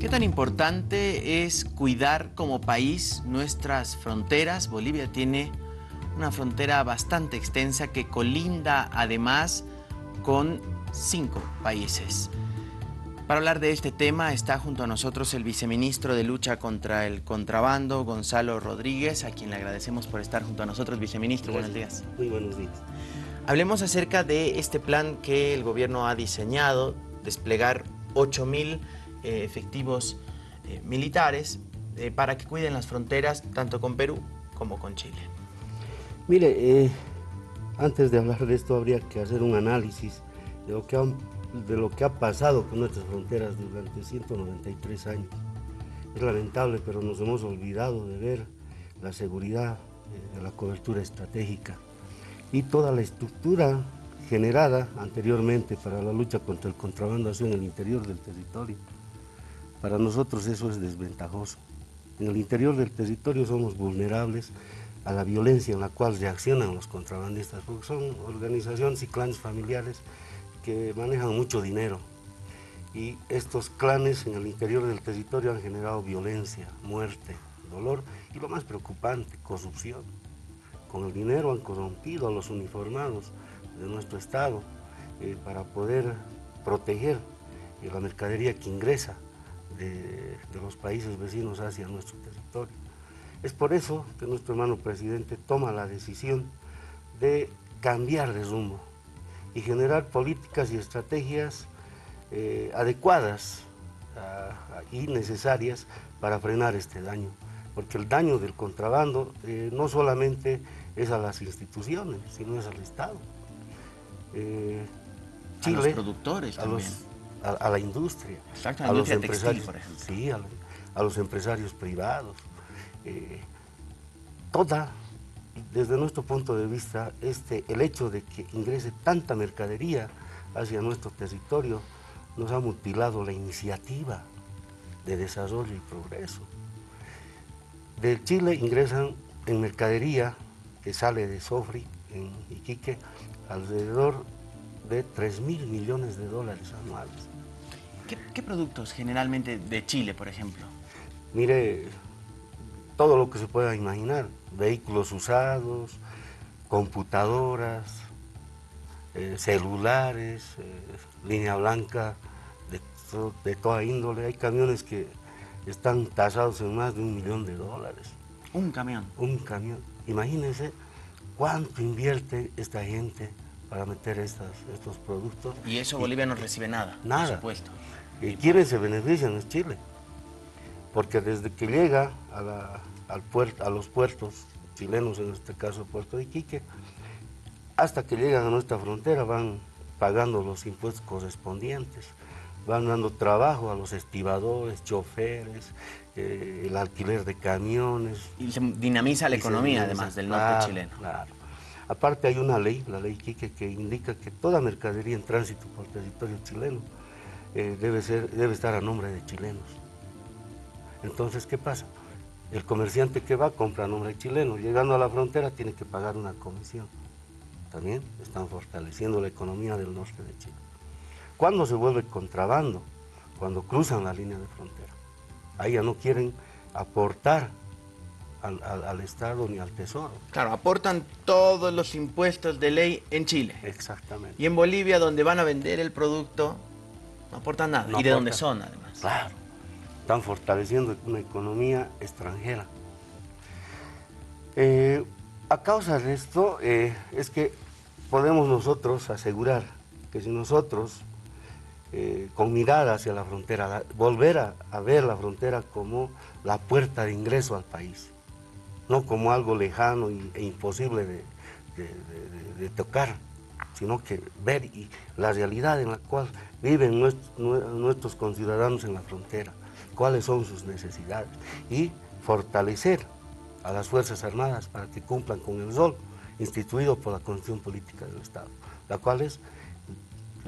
¿Qué tan importante es cuidar como país nuestras fronteras? Bolivia tiene una frontera bastante extensa que colinda además con cinco países. Para hablar de este tema está junto a nosotros el viceministro de Lucha contra el Contrabando, Gonzalo Rodríguez, a quien le agradecemos por estar junto a nosotros. Viceministro, buenos días. Muy buenos días. Hablemos acerca de este plan que el gobierno ha diseñado, desplegar 8 mil eh, efectivos eh, militares eh, para que cuiden las fronteras tanto con Perú como con Chile. Mire, antes de hablar de esto habría que hacer un análisis de lo que de lo que ha pasado con nuestras fronteras durante 193 años. Es lamentable, pero nos hemos olvidado de ver la seguridad eh, de la cobertura estratégica y toda la estructura generada anteriormente para la lucha contra el contrabando en el interior del territorio. Para nosotros eso es desventajoso. En el interior del territorio somos vulnerables a la violencia en la cual reaccionan los contrabandistas, porque son organizaciones y clanes familiares que manejan mucho dinero y estos clanes en el interior del territorio han generado violencia, muerte, dolor y lo más preocupante, corrupción. Con el dinero han corrompido a los uniformados de nuestro Estado eh, para poder proteger eh, la mercadería que ingresa de, de los países vecinos hacia nuestro territorio. Es por eso que nuestro hermano presidente toma la decisión de cambiar de rumbo, y generar políticas y estrategias eh, adecuadas y necesarias para frenar este daño. Porque el daño del contrabando eh, no solamente es a las instituciones, sino es al Estado. Eh, a los productores a también. A, la industria. Exacto, a, los empresarios, por. Sí, a, los empresarios privados. toda desde nuestro punto de vista, este, el hecho de que ingrese tanta mercadería hacia nuestro territorio nos ha mutilado la iniciativa de desarrollo y progreso. De Chile ingresan en mercadería que sale de Sofri, en Iquique, alrededor de 3 mil millones de dólares anuales. ¿Qué, ¿Qué, productos generalmente de Chile, por ejemplo? Mire, todo lo que se pueda imaginar, vehículos usados, computadoras, eh, celulares, eh, línea blanca, de, toda índole. Hay camiones que están tasados en más de un millón de dólares. ¿Un camión? Un camión. Imagínense cuánto invierte esta gente para meter estas, estos productos. Y eso Bolivia no recibe nada, nada. por supuesto. Y quienes se benefician es Chile, porque desde que llega a la, a los puertos chilenos, en este caso Puerto de Iquique, hasta que llegan a nuestra frontera van pagando los impuestos correspondientes, van dando trabajo a los estibadores, choferes, eh, el alquiler de camiones. Y se dinamiza la economía además del norte chileno. Claro. Aparte hay una ley, la ley Iquique, que indica que toda mercadería en tránsito por territorio chileno eh, debe, ser, debe estar a nombre de chilenos. Entonces, ¿qué pasa? El comerciante que va compra a nombre chileno, llegando a la frontera tiene que pagar una comisión. También están fortaleciendo la economía del norte de Chile. ¿Cuándo se vuelve contrabando? Cuando cruzan la línea de frontera. Ahí ya no quieren aportar al, al, Estado ni al Tesoro. Claro, aportan todos los impuestos de ley en Chile. Exactamente. Y en Bolivia, donde van a vender el producto, no aportan nada. y de dónde son, además. Claro están fortaleciendo una economía extranjera. Eh, a causa de esto eh, es que podemos nosotros asegurar que si nosotros, eh, con mirada hacia la frontera, volver a, ver la frontera como la puerta de ingreso al país, no como algo lejano e imposible de, tocar, sino que ver y la realidad en la cual viven nuestros conciudadanos en la frontera cuáles son sus necesidades y fortalecer a las Fuerzas Armadas para que cumplan con el rol instituido por la Constitución Política del Estado, la cual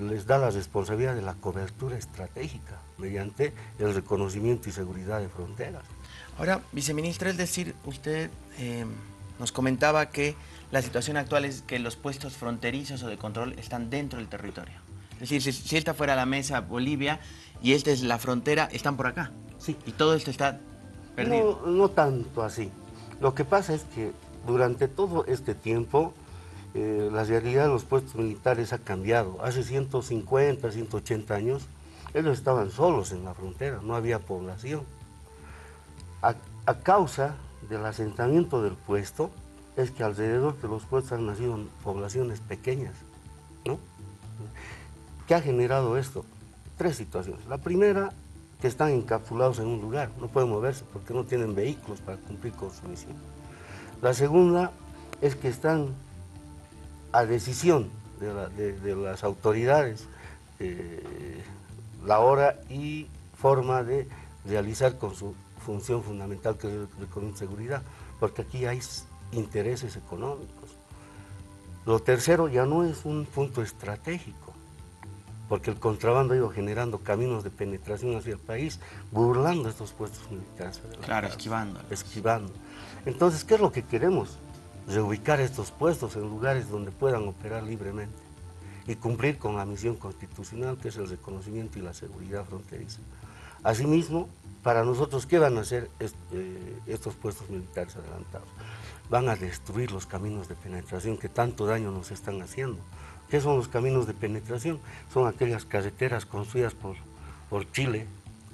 les da la responsabilidad de la cobertura estratégica mediante el reconocimiento y seguridad de fronteras. Ahora, viceministra, es decir, usted eh, nos comentaba que la situación actual es que los puestos fronterizos o de control están dentro del territorio. Es decir, si, esta fuera la mesa Bolivia y esta es la frontera, están por acá. Sí. Y todo esto está perdido. No, no tanto así. Lo que pasa es que durante todo este tiempo eh, la realidad de los puestos militares ha cambiado. Hace 150, 180 años, ellos estaban solos en la frontera, no había población. A, causa del asentamiento del puesto, es que alrededor de los puestos han nacido poblaciones pequeñas. ¿no? ¿Qué ha generado esto? Tres situaciones. La primera, que están encapsulados en un lugar, no pueden moverse porque no tienen vehículos para cumplir con su misión. La segunda es que están a decisión de, las autoridades eh, la hora y forma de realizar con su función fundamental que es la seguridad, porque aquí hay intereses económicos. Lo tercero ya no es un punto estratégico, porque el contrabando ha ido generando caminos de penetración hacia el país, burlando estos puestos militares. Claro, esquivando. Esquivando. Entonces, ¿qué es lo que queremos? reubicar estos puestos en lugares donde puedan operar libremente y cumplir con la misión constitucional que es el reconocimiento y la seguridad fronteriza. Asimismo, para nosotros, ¿qué van a hacer eh, estos puestos militares adelantados? Van a destruir los caminos de penetración que tanto daño nos están haciendo. ¿Qué son los caminos de penetración? Son aquellas carreteras construidas por, por Chile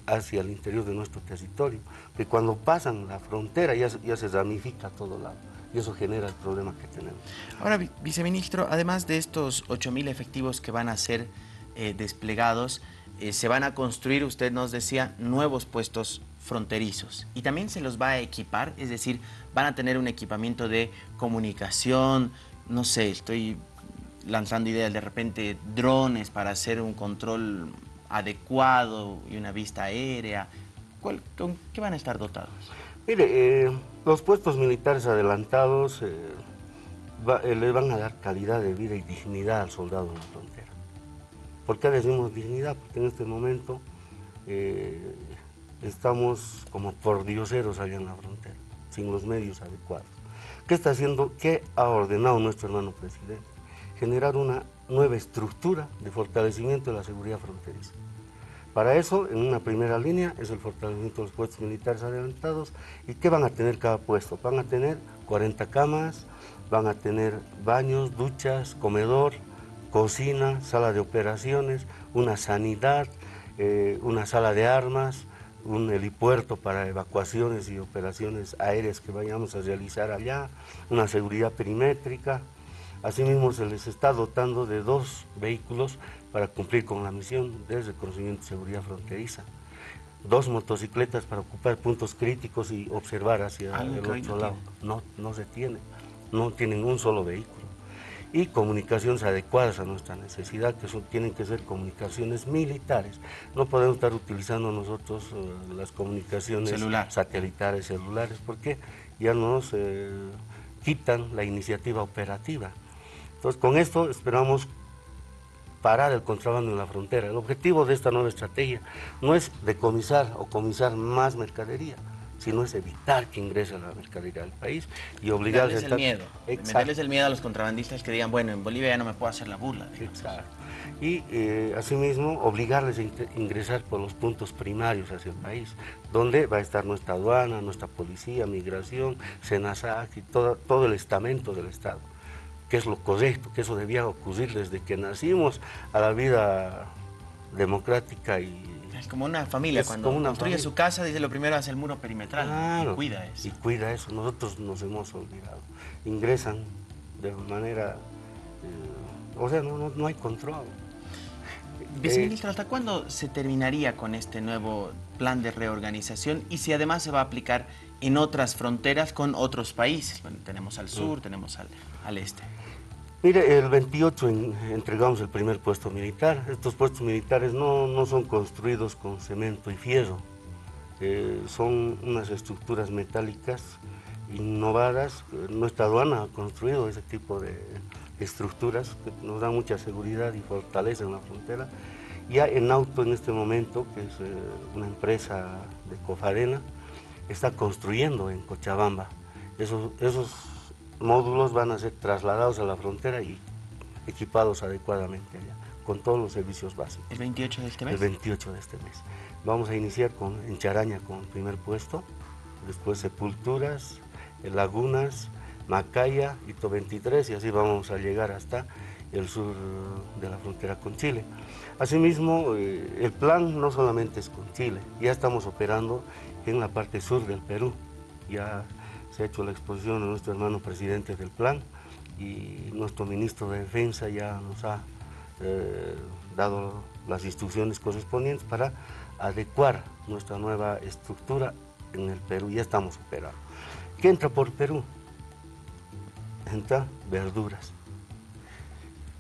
hacia el interior de nuestro territorio, que cuando pasan la frontera ya, se ramifica a todo lado y eso genera el problema que tenemos. Ahora, viceministro, además de estos 8.000 efectivos que van a ser eh, desplegados, eh, se van a construir, usted nos decía, nuevos puestos fronterizos y también se los va a equipar, es decir, van a tener un equipamiento de comunicación, no sé, estoy lanzando ideas de repente, drones para hacer un control adecuado y una vista aérea. ¿Con qué van a estar dotados? Mire, eh, los puestos militares adelantados eh, le van a dar calidad de vida y dignidad al soldado en la frontera. ¿Por qué decimos dignidad? Porque en este momento estamos como por dioseros allá en la frontera, sin los medios adecuados. ¿Qué está haciendo? ¿Qué ha ordenado nuestro hermano presidente? Generar una nueva estructura de fortalecimiento de la seguridad fronteriza. Para eso, en una primera línea, es el fortalecimiento de los puestos militares adelantados. ¿Y qué van a tener cada puesto? Van a tener 40 camas, van a tener baños, duchas, comedor, cocina, sala de operaciones, una sanidad, eh, una sala de armas, un helipuerto para evacuaciones y operaciones aéreas que vayamos a realizar allá, una seguridad perimétrica. Asimismo, se les está dotando de dos vehículos para cumplir con la misión del reconocimiento de seguridad fronteriza. Dos motocicletas para ocupar puntos críticos y observar hacia el otro lado. No, no se tiene, no tienen un solo vehículo. Y comunicaciones adecuadas a nuestra necesidad, que son, tienen que ser comunicaciones militares. No podemos estar utilizando nosotros eh, las comunicaciones satelitares, celulares, porque ya nos eh, quitan la iniciativa operativa. Entonces, con esto esperamos parar el contrabando en la frontera. El objetivo de esta nueva estrategia no es decomisar o comisar más mercadería, sino es evitar que ingrese la mercadería al país y obligarles a... el miedo, meterles el miedo a los contrabandistas que digan, bueno, en Bolivia ya no me puedo hacer la burla. Exacto. Y eh, asimismo obligarles a ingresar por los puntos primarios hacia el país, donde va a estar nuestra aduana, nuestra policía, migración, SENASAC y todo, todo el estamento del Estado que es lo correcto, que eso debía ocurrir desde que nacimos a la vida democrática y... Es como una familia, cuando construye su casa, dice lo primero hace el muro perimetral y cuida eso. Y cuida eso, nosotros nos hemos olvidado. Ingresan de manera... Eh, o sea, no, no, hay control. Viceministro, ¿hasta cuándo se terminaría con este nuevo plan de reorganización y si además se va a aplicar en otras fronteras con otros países? Bueno, tenemos al sur, mm. tenemos al, al este. Mire, el 28 entregamos el primer puesto militar. Estos puestos militares no, son construidos con cemento y fierro. Eh, son unas estructuras metálicas innovadas. Nuestra aduana ha construido ese tipo de estructuras que nos dan mucha seguridad y fortaleza en la frontera. Ya en auto en este momento, que es eh, una empresa de Cofarena, está construyendo en Cochabamba. Esos, esos módulos van a ser trasladados a la frontera y equipados adecuadamente allá, con todos los servicios básicos. ¿El 28 de este mes? El 28 de este mes. Vamos a iniciar con, en Charaña con el primer puesto, después Sepulturas, Lagunas, Macaya, Hito 23 y así vamos a llegar hasta el sur de la frontera con Chile. Asimismo, eh, el plan no solamente es con Chile, ya estamos operando en la parte sur del Perú. Ya se ha hecho la exposición de nuestro hermano presidente del plan y nuestro ministro de Defensa ya nos ha eh, dado las instrucciones correspondientes para adecuar nuestra nueva estructura en el Perú. Ya estamos operando. ¿Qué entra por Perú? Entra verduras,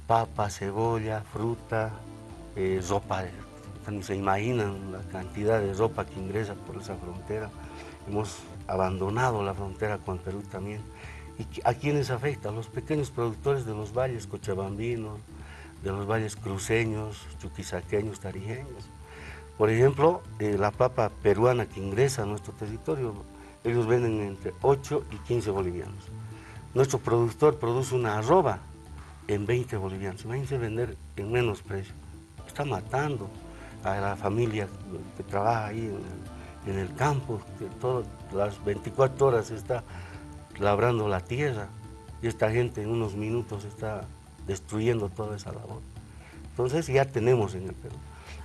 papa, cebolla, fruta, eh, ropa. Ni se imaginan la cantidad de ropa que ingresa por esa frontera. Hemos abandonado la frontera con Perú también. ¿Y a quiénes afecta? A los pequeños productores de los valles cochabambinos, de los valles cruceños, chuquisaqueños, tarijeños. Por ejemplo, eh, la papa peruana que ingresa a nuestro territorio, ellos venden entre 8 y 15 bolivianos. Nuestro productor produce una arroba en 20 bolivianos. Imagínense vender en menos precio. Está matando a la familia que trabaja ahí campo, que todas las 24 horas está labrando la tierra y esta gente en unos minutos está destruyendo toda esa labor. Entonces ya tenemos en el Perú.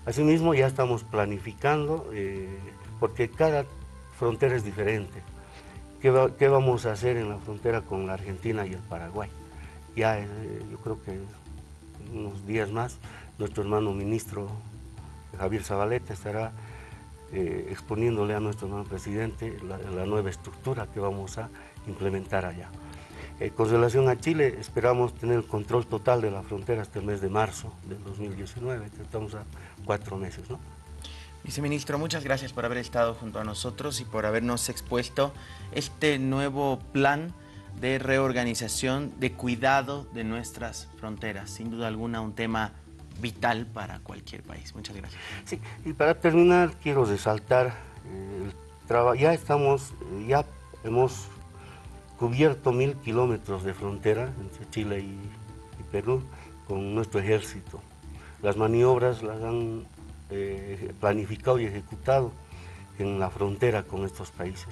Asimismo ya estamos planificando, eh, porque cada frontera es diferente. ¿Qué, ¿Qué, vamos a hacer en la frontera con la Argentina y el Paraguay? Ya eh, yo creo que unos días más nuestro hermano ministro Javier Zabaleta estará eh, exponiéndole a nuestro hermano presidente la nueva estructura que vamos a implementar allá. Eh, con relación a Chile, esperamos tener el control total de la frontera hasta el mes de marzo del 2019, estamos a cuatro meses. ¿no? Viceministro, muchas gracias por haber estado junto a nosotros y por habernos expuesto este nuevo plan de reorganización, de cuidado de nuestras fronteras. Sin duda alguna, un tema vital para cualquier país. Muchas gracias. Sí, y para terminar, quiero resaltar, eh, el trabajo, ya estamos, ya hemos cubierto mil kilómetros de frontera entre Chile y, Perú con nuestro ejército. Las maniobras las han eh, planificado y ejecutado en la frontera con estos países.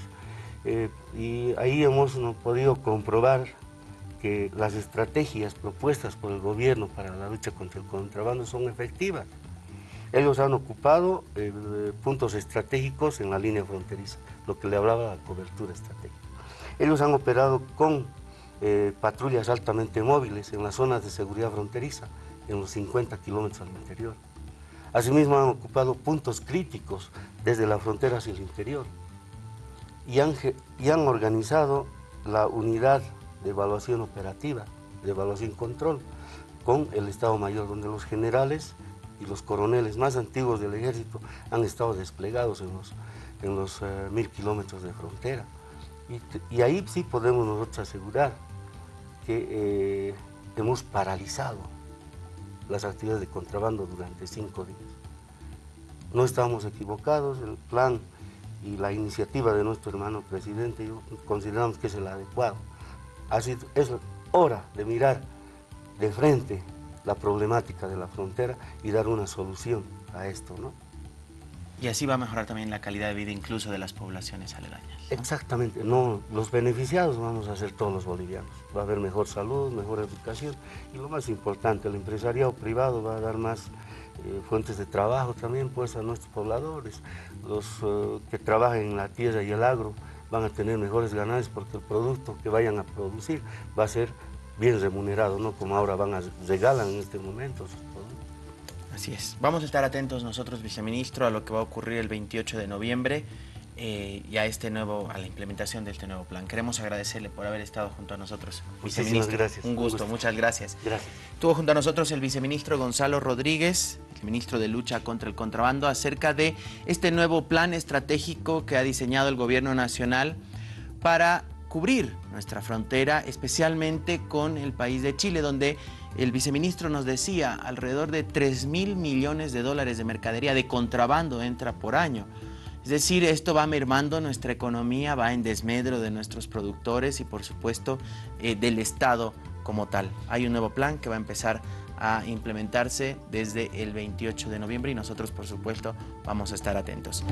Eh, y ahí hemos podido comprobar que las estrategias propuestas por el gobierno para la lucha contra el contrabando son efectivas. Ellos han ocupado eh, puntos estratégicos en la línea fronteriza, lo que le hablaba la cobertura estratégica. Ellos han operado con eh, patrullas altamente móviles en las zonas de seguridad fronteriza, en los 50 kilómetros al interior. Asimismo han ocupado puntos críticos desde la frontera hacia el interior y han, y han organizado la unidad de evaluación operativa, de evaluación control, con el Estado Mayor, donde los generales y los coroneles más antiguos del ejército han estado desplegados en los, en los eh, mil kilómetros de frontera. Y, ahí sí podemos nosotros asegurar que eh, hemos paralizado las actividades de contrabando durante cinco días. No estamos equivocados, el plan y la iniciativa de nuestro hermano presidente consideramos que es el adecuado. Así es hora de mirar de frente la problemática de la frontera y dar una solución a esto, ¿no? Y así va a mejorar también la calidad de vida incluso de las poblaciones aledañas. Exactamente, no, los beneficiados vamos a ser todos los bolivianos. Va a haber mejor salud, mejor educación y lo más importante, el empresariado privado va a dar más eh, fuentes de trabajo también pues a nuestros pobladores. Los eh, que trabajan en la tierra y el agro van a tener mejores ganancias porque el producto que vayan a producir va a ser bien remunerado, no como ahora van a regalan en este momento Así es. Vamos a estar atentos nosotros, viceministro, a lo que va a ocurrir el 28 de noviembre eh, y a este nuevo, a la implementación de este nuevo plan. Queremos agradecerle por haber estado junto a nosotros, viceministro. gracias. Un gusto, muchas gracias. Gracias. Estuvo junto a nosotros el viceministro Gonzalo Rodríguez, el ministro de Lucha contra el Contrabando, acerca de este nuevo plan estratégico que ha diseñado el gobierno nacional para cubrir nuestra frontera, especialmente con el país de Chile, donde el viceministro nos decía alrededor de 3 mil millones de dólares de mercadería de contrabando entra por año. Es decir, esto va mermando nuestra economía, va en desmedro de nuestros productores y por supuesto eh, del Estado como tal. Hay un nuevo plan que va a empezar a implementarse desde el 28 de noviembre y nosotros por supuesto vamos a estar atentos.